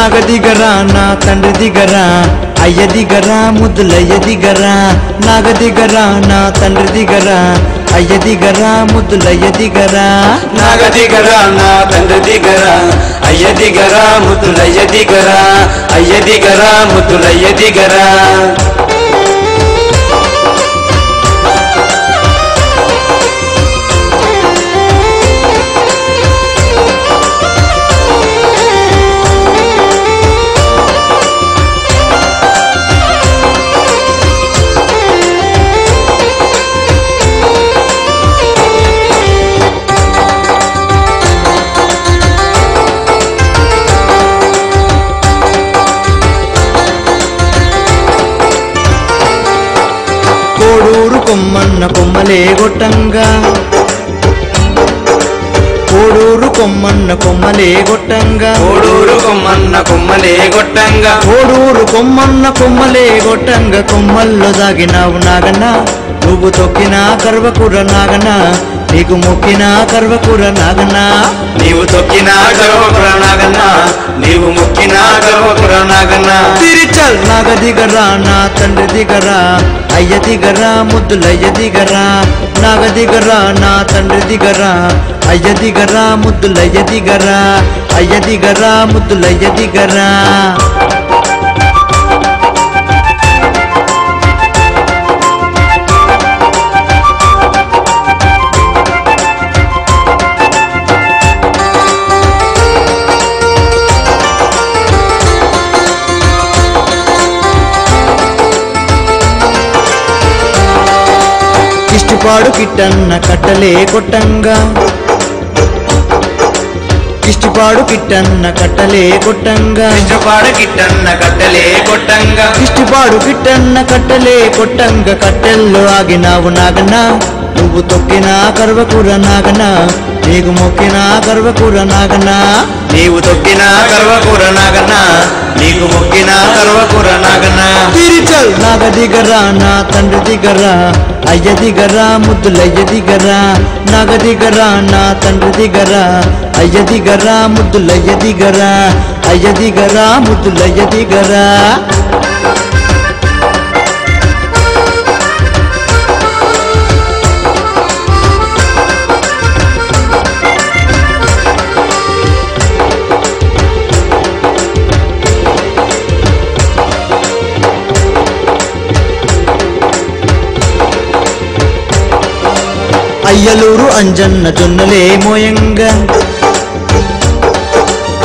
నాగ దిగరా నా తండ్రి దిగరా అయ్య దిగరా ముద్దులయ్య దిగరా నాగ దిగరా నా తండ్రి దిగరా అయ్య దిగరా ముద్దులయ్య దిగరా నాగ దిగరా నా తండ్రి దిగరా అయ్య దిగరా ముద్దులయ్య దిగరా అయ్య దిగరా ముద్దులయ్య దిగరా. కొమ్మన్న కొమ్మలే గొట్టంగా. కోడూరు కొమ్మన్న కొమ్మలే గొట్టంగా. కోడూరు కొమ్మన్న కొమ్మలే గొట్టంగా. కోడూరు కొమ్మన్న కొమ్మలే గొట్టంగ. కొమ్మల్లో దాగినావు నాగన్న నువ్వు తొక్కినా కర్వకుర నాగన్న నీకు మొక్కినా కర్వకుర నాగన్న. నీవు తొక్కినా గర్వపుర నాగన్న నీవు ముక్కినా గర్వపుర నాగన్న. తిరిచల్ నాగ దిగరా నా తండ్రి దిగరా. అయ్య దిగరా ముద్దులయ్య దిగరా నాగ దిగరా నా తండ్రి దిగరా. అయ్య దిగరా ముద్దులయ్య దిగరా అయ్య దిగరా ముద్దులయ్య దిగరా. కిష్టిపాడు కిట్టన్న కట్టలే కొట్టంగా. కిష్టిపాడు కిట్టన్న కట్టలే కొట్టంగా. పాడ కిట్టన్న కట్టలే కొట్టంగా. కిష్టిపాడు కిట్టన్న కట్టలే కొట్టంగ. కట్టెల్లో ఆగినావు నాగన్న నువ్వు తొక్కినా కర్వకుర నాగన నీకు మొక్కినా కర్వకుర నాగన నీవు తొక్కినా గర్వపుర నాగన్న నీకు మొక్కిన గర్వపుర నాగన్న. తిరిచల్ నాగ దిగరా నా తండ్రి దిగరా అయ్య దిగరా ముద్దులయ్య దిగరా. నాగ దిగరా నా తండ్రి దిగరా అయ్య దిగరా ముద్దులయ్య దిగరా. అయ్య దిగరా ముద్దులయ్య దిగరా. అయ్యలూరు అంజన్న జొన్నలే మోయంగా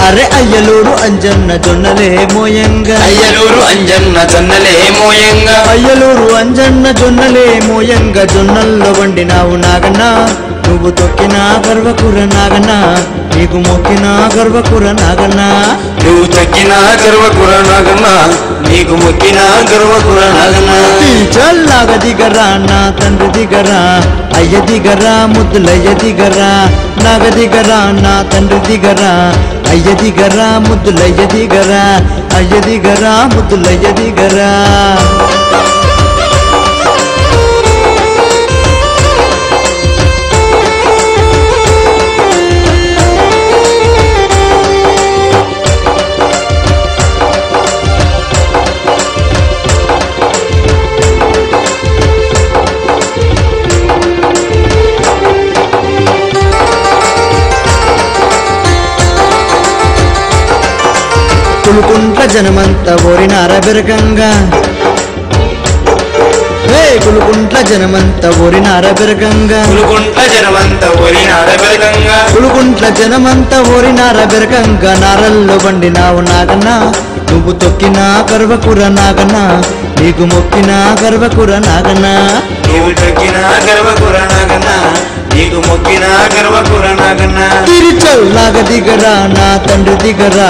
అరే అయ్యలూరు అంజన్న జొన్నలే మోయంగా అయ్యలూరు అంజన్న జొన్నలే మోయంగా అయ్యలూరు అంజన్న జొన్నలే మోయంగా జొన్నల్లో వండినావు నాగన్న. నువ్వు తొక్కినా గర్వకుర నాగన్న నీకు మొక్కినా గర్వకుర నాగన్న. నువ్వు తొక్కినా గర్వపుర నాగన్న నీకు మొక్కినా గర్వపుర నాగన్న. చల్ నాగ దిగరా నా తండ్రి దిగరా అయ్య దిగరా ముద్దులయ్య దిగరా. నాగ దిగరా నా తండ్రి దిగరా అయ్య దిగరా ముద్దులయ్య దిగరా అయ్య దిగరా ముద్దులయ్య దిగరా. కులుకుంట్ల జనమంతా ఓరినార బెరకంగా హే కులుకుంట్ల జనమంతా ఓరినార బెరకంగా పులుగుంట్ల జనమంత ఒరినాడ బెరగంగా కులుకుంట్ల జనమంతా ఓరినార బెరకంగా నారల్లో బండినావు నాగన్న నువ్వు తొక్కినా కర్వకుర నాగన్న నీకు మొక్కినా కర్వకుర నాగన్న. నీవు తొక్కినా గర్వపుర నాగన్న నీకు మొక్కినా గర్వపుర నాగన్న. తిరిచల్ నాగ దిగరా నా తండ్రి దిగరా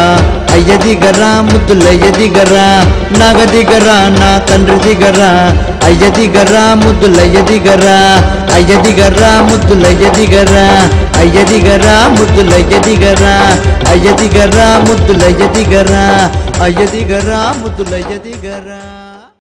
అయ్య దిగరా ముద్దులయ్య దిగరా నాగ దిగరా నా తండ్రి దిగరా అయ్య దిగరా ముద్దులయ్య దిగరా అయ్య దిగరా ముద్దులయ్య దిగరా అయ్య దిగరా ముద్దులయ్య దిగరా అయ్య దిగరా ముద్దులయ్య దిగరా అయ్య దిగరా ముద్దులయ్య దిగరా